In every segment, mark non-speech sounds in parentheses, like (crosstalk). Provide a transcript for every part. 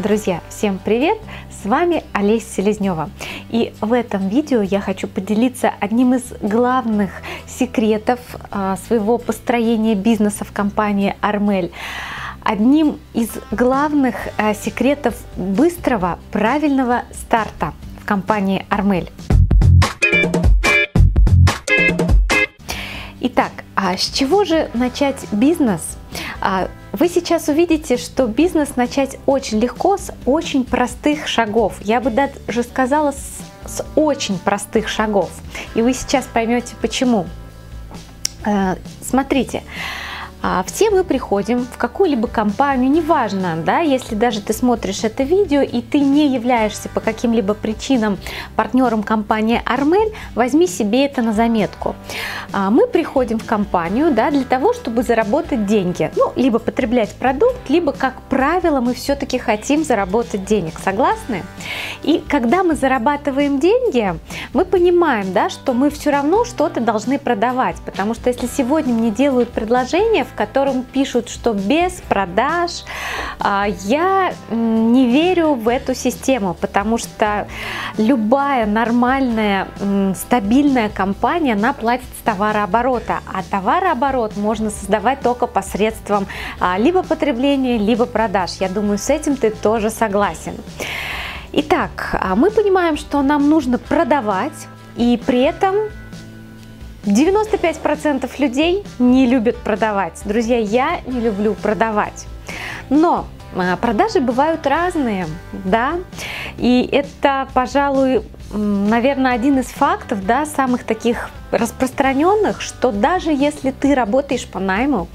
Друзья, всем привет! С вами Олеся Селезнева. И в этом видео я хочу поделиться одним из главных секретов а, своего построения бизнеса в компании Армель. Одним из главных а, секретов быстрого, правильного старта в компании Армель. Итак, а с чего же начать бизнес? Вы сейчас увидите, что бизнес начать очень легко с очень простых шагов. Я бы даже сказала с, с очень простых шагов. И вы сейчас поймете почему. Э, смотрите, а, все мы приходим в какую-либо компанию, неважно, да, если даже ты смотришь это видео и ты не являешься по каким-либо причинам партнером компании Армель, возьми себе это на заметку. А, мы приходим в компанию да, для того, чтобы заработать деньги. Ну, либо потреблять продукт, либо, как правило, мы все-таки хотим заработать денег. Согласны? И когда мы зарабатываем деньги, мы понимаем, да, что мы все равно что-то должны продавать. Потому что если сегодня мне делают предложение, в котором пишут, что без продаж, а, я не верю в эту систему, потому что любая нормальная, стабильная компания, она платит с товарооборота, а товарооборот можно создавать только посредством а, либо потребления, либо продаж. Я думаю, с этим ты тоже согласен. Итак, а, мы понимаем, что нам нужно продавать, и при этом 95% людей не любят продавать. Друзья, я не люблю продавать. Но а, продажи бывают разные, да, и это, пожалуй, наверное, один из фактов, да, самых таких распространенных, что даже если ты работаешь по найму,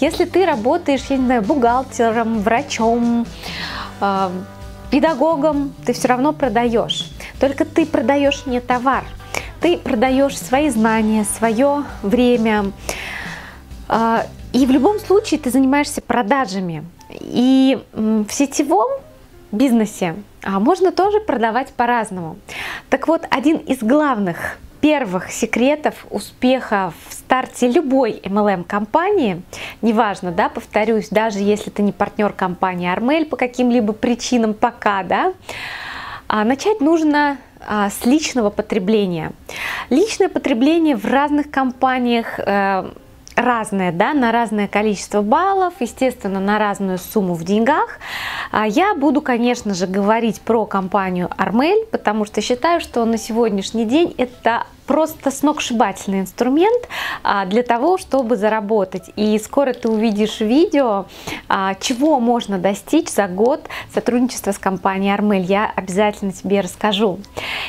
если ты работаешь, я не знаю, бухгалтером, врачом, педагогом, ты все равно продаешь. Только ты продаешь не товар, ты продаешь свои знания, свое время. А, и в любом случае ты занимаешься продажами. И в сетевом бизнесе а, можно тоже продавать по-разному. Так вот, один из главных первых секретов успеха в старте любой MLM-компании, неважно, да, повторюсь, даже если ты не партнер компании Армель по каким-либо причинам пока, да, а начать нужно а, с личного потребления. Личное потребление в разных компаниях э, разное, да, на разное количество баллов, естественно, на разную сумму в деньгах. А я буду, конечно же, говорить про компанию Армель, потому что считаю, что на сегодняшний день это просто сногсшибательный инструмент а, для того, чтобы заработать. И скоро ты увидишь видео, а, чего можно достичь за год сотрудничества с компанией Армель. Я обязательно тебе расскажу.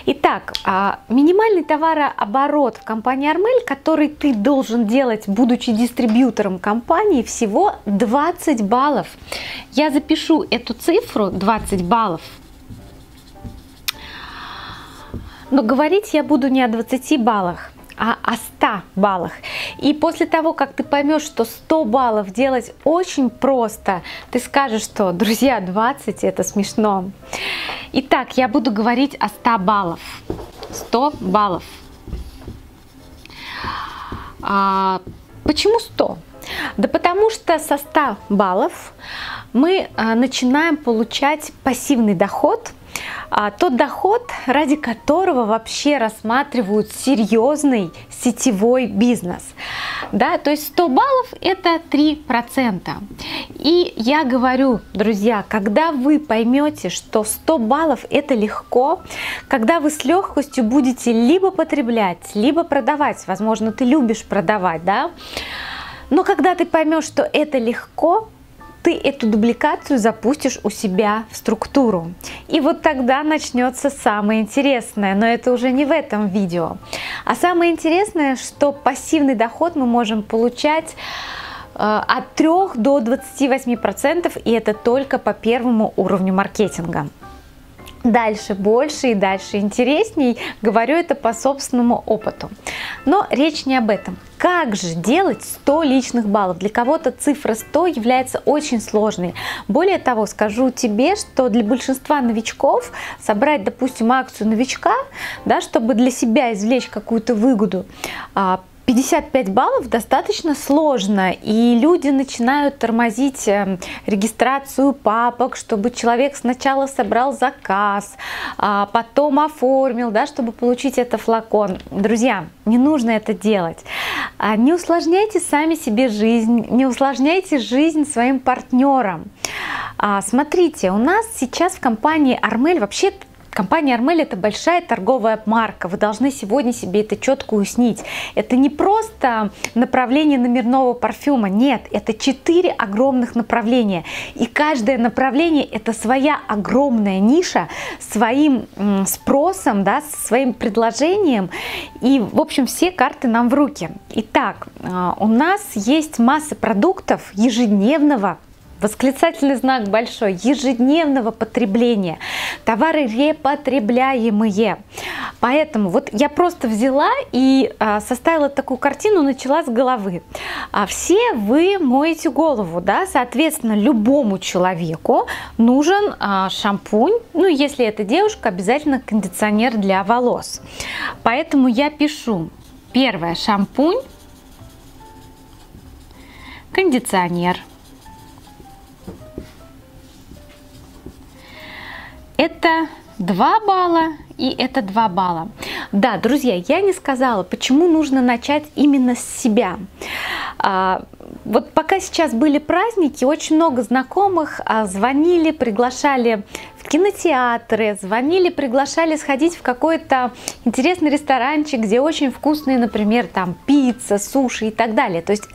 Итак, минимальный товарооборот в компании Армель, который ты должен делать, будучи дистрибьютором компании, всего 20 баллов. Я запишу эту цифру 20 баллов Но говорить я буду не о 20 баллах, а о 100 баллах. И после того, как ты поймешь, что 100 баллов делать очень просто, ты скажешь, что, друзья, 20 это смешно. Итак, я буду говорить о 100 баллов. 100 баллов. А, почему 100? Да потому что со 100 баллов мы а, начинаем получать пассивный доход – а, тот доход, ради которого вообще рассматривают серьезный сетевой бизнес. Да, то есть 100 баллов это 3%. И я говорю, друзья, когда вы поймете, что 100 баллов это легко, когда вы с легкостью будете либо потреблять, либо продавать, возможно, ты любишь продавать, да, но когда ты поймешь, что это легко, ты эту дубликацию запустишь у себя в структуру. И вот тогда начнется самое интересное, но это уже не в этом видео. А самое интересное, что пассивный доход мы можем получать э, от 3 до 28%, и это только по первому уровню маркетинга дальше больше и дальше интересней. Говорю это по собственному опыту. Но речь не об этом. Как же делать 100 личных баллов? Для кого-то цифра 100 является очень сложной. Более того, скажу тебе, что для большинства новичков собрать, допустим, акцию новичка, да, чтобы для себя извлечь какую-то выгоду, а, 55 баллов достаточно сложно, и люди начинают тормозить э, регистрацию папок, чтобы человек сначала собрал заказ, а потом оформил, да, чтобы получить этот флакон. Друзья, не нужно это делать. А, не усложняйте сами себе жизнь, не усложняйте жизнь своим партнерам. А, смотрите, у нас сейчас в компании Армель вообще Компания Армель это большая торговая марка. Вы должны сегодня себе это четко уяснить. Это не просто направление номерного парфюма. Нет, это четыре огромных направления. И каждое направление это своя огромная ниша, своим спросом, да, своим предложением. И, в общем, все карты нам в руки. Итак, а, у нас есть масса продуктов ежедневного Восклицательный знак большой. Ежедневного потребления. Товары репотребляемые. Поэтому вот я просто взяла и а, составила такую картину, начала с головы. А все вы моете голову, да, соответственно, любому человеку нужен а, шампунь. Ну, если это девушка, обязательно кондиционер для волос. Поэтому я пишу первое шампунь, кондиционер – Это 2 балла и это 2 балла. Да, друзья, я не сказала, почему нужно начать именно с себя. А, вот пока сейчас были праздники, очень много знакомых а, звонили, приглашали в кинотеатры, звонили, приглашали сходить в какой-то интересный ресторанчик, где очень вкусные, например, там пицца, суши и так далее. То есть,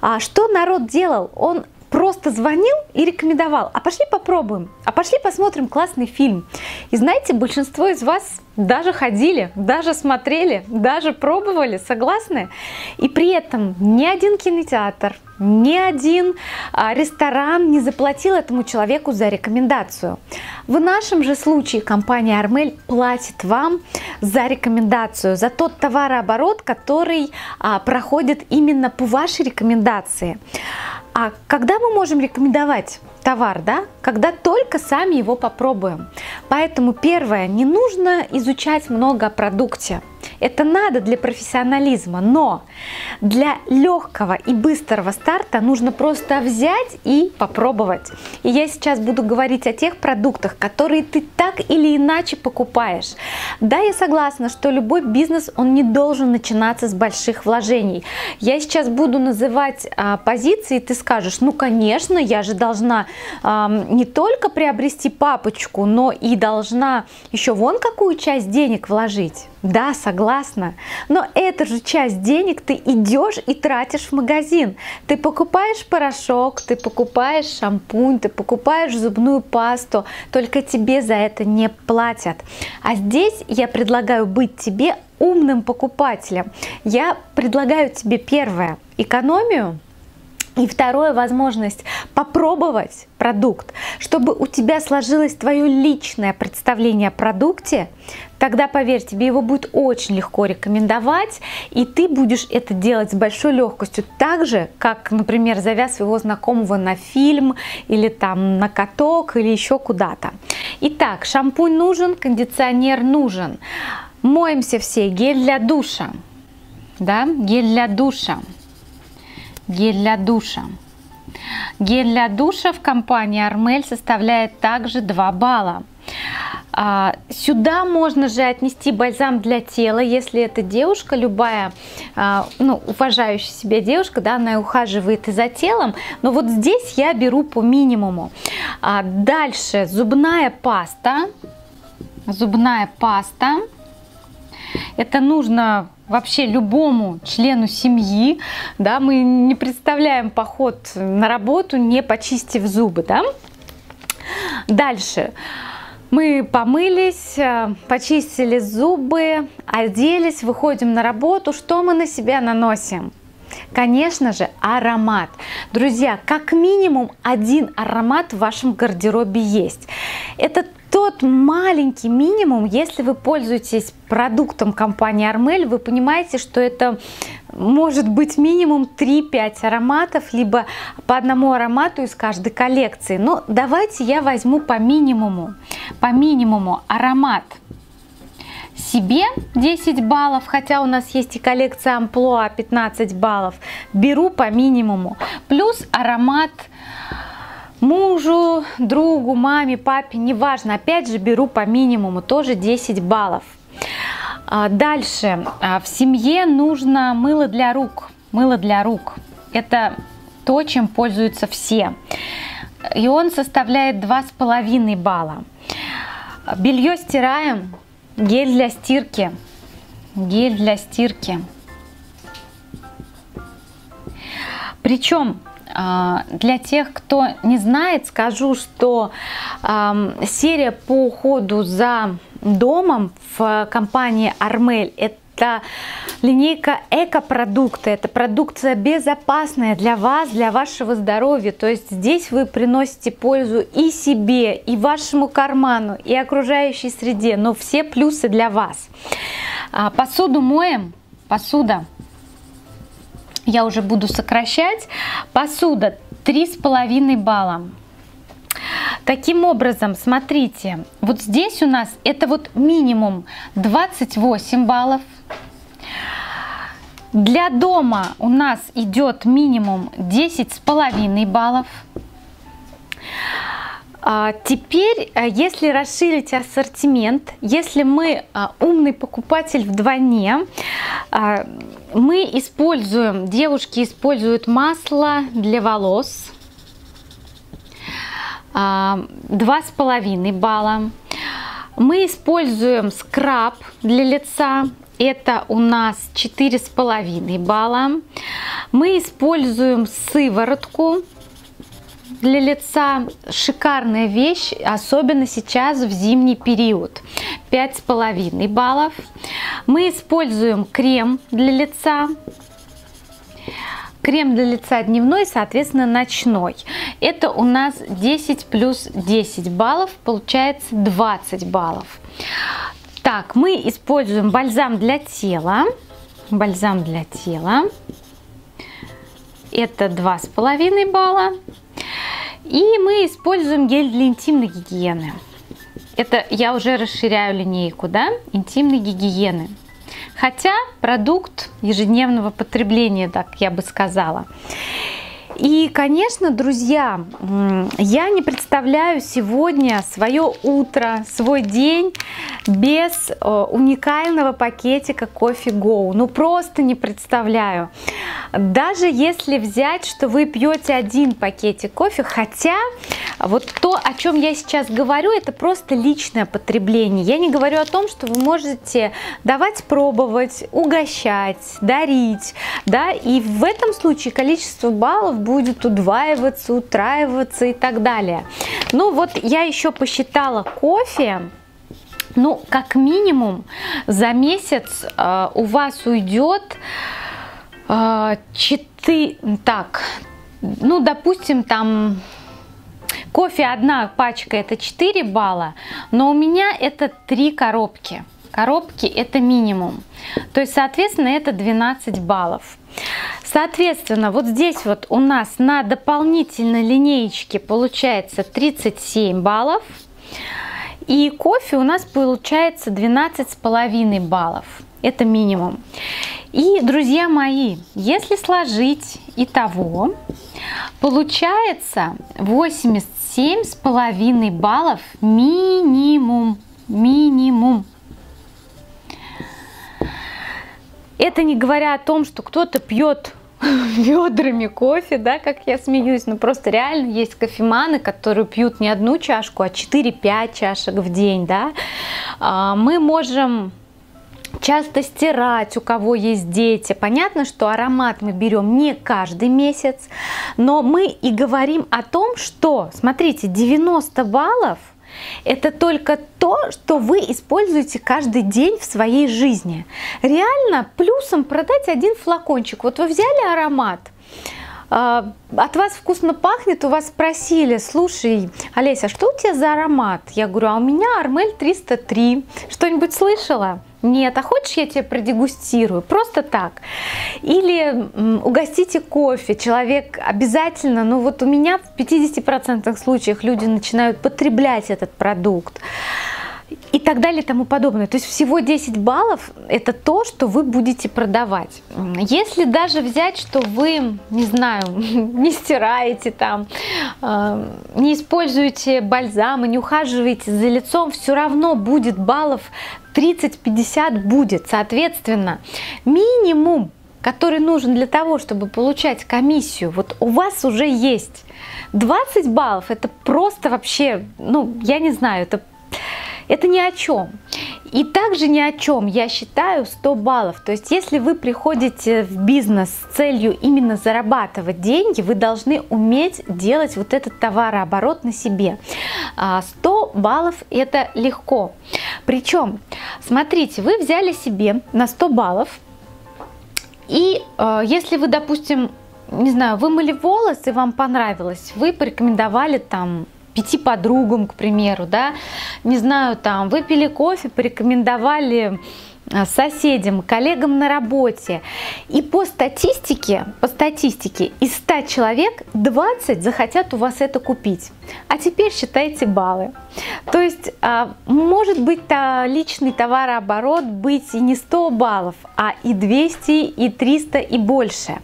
а, что народ делал? Он просто звонил и рекомендовал, а пошли попробуем, а пошли посмотрим классный фильм. И знаете, большинство из вас даже ходили, даже смотрели, даже пробовали, согласны? И при этом ни один кинотеатр, ни один а, ресторан не заплатил этому человеку за рекомендацию. В нашем же случае компания Армель платит вам за рекомендацию, за тот товарооборот, который а, проходит именно по вашей рекомендации. А когда мы можем рекомендовать товар, да? Когда только сами его попробуем. Поэтому первое, не нужно изучать много о продукте. Это надо для профессионализма, но для легкого и быстрого старта нужно просто взять и попробовать. И я сейчас буду говорить о тех продуктах, которые ты так или иначе покупаешь. Да, я согласна, что любой бизнес, он не должен начинаться с больших вложений. Я сейчас буду называть а, позиции, ты скажешь, ну конечно, я же должна а, не только приобрести папочку, но и должна еще вон какую часть денег вложить. Да, согласна. Но эту же часть денег ты идешь и тратишь в магазин. Ты покупаешь порошок, ты покупаешь шампунь, ты покупаешь зубную пасту, только тебе за это не платят. А здесь я предлагаю быть тебе умным покупателем. Я предлагаю тебе первое экономию и второе, возможность попробовать продукт, чтобы у тебя сложилось твое личное представление о продукте, тогда, поверь, тебе его будет очень легко рекомендовать, и ты будешь это делать с большой легкостью, так же, как, например, зовя своего знакомого на фильм, или там на каток, или еще куда-то. Итак, шампунь нужен, кондиционер нужен. Моемся все, гель для душа, да, гель для душа гель для душа. Гель для душа в компании Армель составляет также 2 балла. А, сюда можно же отнести бальзам для тела, если это девушка, любая, а, ну, уважающая себя девушка, да, она ухаживает и за телом, но вот здесь я беру по минимуму. А, дальше зубная паста, зубная паста, это нужно вообще любому члену семьи, да, мы не представляем поход на работу, не почистив зубы, да. Дальше. Мы помылись, э, почистили зубы, оделись, выходим на работу. Что мы на себя наносим? Конечно же, аромат. Друзья, как минимум один аромат в вашем гардеробе есть. Это тот маленький минимум, если вы пользуетесь продуктом компании Армель, вы понимаете, что это может быть минимум 3-5 ароматов, либо по одному аромату из каждой коллекции. Но давайте я возьму по минимуму. По минимуму аромат себе 10 баллов, хотя у нас есть и коллекция амплуа 15 баллов, беру по минимуму. Плюс аромат мужу, другу, маме, папе, неважно, опять же беру по минимуму, тоже 10 баллов. А, дальше, а, в семье нужно мыло для рук, мыло для рук. Это то, чем пользуются все. И он составляет 2,5 балла. Белье стираем, гель для стирки, гель для стирки. Причем для тех, кто не знает, скажу, что серия по уходу за домом в компании Армель это линейка экопродукты, это продукция безопасная для вас, для вашего здоровья. То есть здесь вы приносите пользу и себе, и вашему карману, и окружающей среде, но все плюсы для вас. А, посуду моем, посуда я уже буду сокращать. Посуда 3,5 балла. Таким образом, смотрите, вот здесь у нас это вот минимум 28 баллов. Для дома у нас идет минимум 10,5 баллов. А, теперь, э, если расширить ассортимент, если мы а, умный покупатель вдвойне, а, мы используем, девушки используют масло для волос, два с половиной балла. Мы используем скраб для лица, это у нас четыре с половиной балла. Мы используем сыворотку для лица шикарная вещь, особенно сейчас в зимний период. 5,5 баллов. Мы используем крем для лица. Крем для лица дневной, соответственно, ночной. Это у нас 10 плюс 10 баллов, получается 20 баллов. Так, мы используем бальзам для тела. Бальзам для тела. Это 2,5 балла. И мы используем гель для интимной гигиены. Это я уже расширяю линейку, да, интимной гигиены. Хотя продукт ежедневного потребления, так я бы сказала. И, конечно, друзья, я не представляю сегодня свое утро, свой день без э, уникального пакетика кофе Go. Ну просто не представляю. Даже если взять, что вы пьете один пакетик кофе, хотя вот то, о чем я сейчас говорю, это просто личное потребление. Я не говорю о том, что вы можете давать пробовать, угощать, дарить, да, и в этом случае количество баллов будет удваиваться, утраиваться и так далее. Ну вот я еще посчитала кофе, ну, как минимум за месяц э, у вас уйдет э, 4, так, ну, допустим, там кофе одна пачка это 4 балла, но у меня это 3 коробки. Коробки это минимум. То есть, соответственно, это 12 баллов. Соответственно, вот здесь вот у нас на дополнительной линеечке получается 37 баллов. И кофе у нас получается 12,5 баллов. Это минимум. И, друзья мои, если сложить итого, получается 87,5 баллов минимум. Минимум. Это не говоря о том, что кто-то пьет (laughs) ведрами кофе, да, как я смеюсь, но просто реально есть кофеманы, которые пьют не одну чашку, а 4-5 чашек в день, да. А, мы можем часто стирать, у кого есть дети. Понятно, что аромат мы берем не каждый месяц, но мы и говорим о том, что, смотрите, 90 баллов – это только то, что вы используете каждый день в своей жизни. Реально плюсом продать один флакончик. Вот вы взяли аромат, а, от вас вкусно пахнет, у вас спросили, слушай, Олеся, что у тебя за аромат? Я говорю, а у меня Армель 303. Что-нибудь слышала? Нет, а хочешь я тебе продегустирую? Просто так. Или угостите кофе. Человек обязательно, ну вот у меня в 50% случаях люди начинают потреблять этот продукт. И так далее и тому подобное. То есть всего 10 баллов – это то, что вы будете продавать. Если даже взять, что вы, не знаю, (laughs) не стираете там, э, не используете бальзамы, не ухаживаете за лицом, все равно будет баллов 30-50 будет. Соответственно, минимум который нужен для того, чтобы получать комиссию, вот у вас уже есть. 20 баллов это просто вообще, ну, я не знаю, это это ни о чем. И также ни о чем я считаю 100 баллов. То есть если вы приходите в бизнес с целью именно зарабатывать деньги, вы должны уметь делать вот этот товарооборот на себе. 100 а, баллов это легко. Причем, смотрите, вы взяли себе на 100 баллов, и э, если вы, допустим, не знаю, вымыли волосы, вам понравилось, вы порекомендовали там пяти подругам, к примеру, да, не знаю, там, выпили кофе, порекомендовали э, соседям, коллегам на работе. И по статистике, по статистике из 100 человек 20 захотят у вас это купить. А теперь считайте баллы. То есть а, может быть личный товарооборот быть и не 100 баллов, а и 200, и 300, и больше.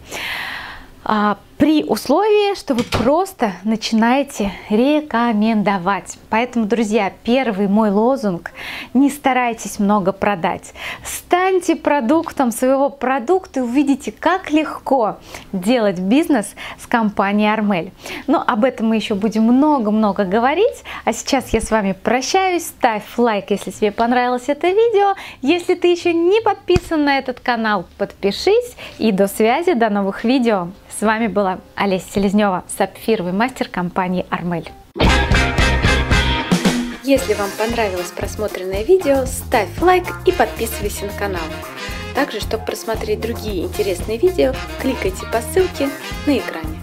При условии, что вы просто начинаете рекомендовать. Поэтому, друзья, первый мой лозунг – не старайтесь много продать. Станьте продуктом своего продукта и увидите, как легко делать бизнес с компанией Армель. Но об этом мы еще будем много-много говорить. А сейчас я с вами прощаюсь. Ставь лайк, если тебе понравилось это видео. Если ты еще не подписан на этот канал, подпишись. И до связи, до новых видео. С вами была Олеся Селезнева, сапфировый мастер компании Армель. Если вам понравилось просмотренное видео, ставь лайк и подписывайся на канал. Также, чтобы просмотреть другие интересные видео, кликайте по ссылке на экране.